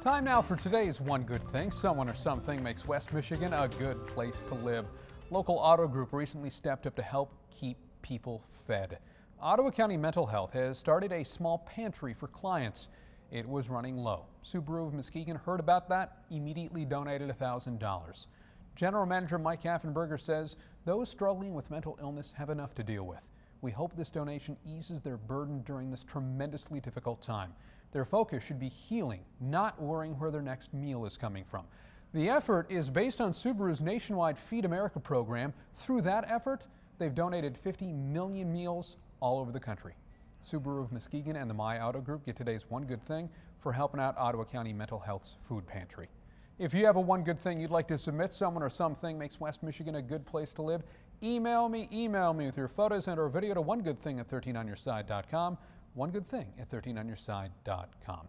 Time now for today's One Good Thing. Someone or something makes West Michigan a good place to live. Local Auto Group recently stepped up to help keep people fed. Ottawa County Mental Health has started a small pantry for clients. It was running low. Subaru of Muskegon heard about that, immediately donated $1,000. General Manager Mike Kaffenberger says those struggling with mental illness have enough to deal with. We hope this donation eases their burden during this tremendously difficult time. Their focus should be healing, not worrying where their next meal is coming from. The effort is based on Subaru's nationwide Feed America program. Through that effort, they've donated 50 million meals all over the country. Subaru of Muskegon and the My Auto Group get today's One Good Thing for helping out Ottawa County Mental Health's food pantry. If you have a one good thing you'd like to submit, someone or something makes West Michigan a good place to live, email me, email me with your photos and or video to onegoodthing at 13onyourside.com. One good thing at 13onyourside.com.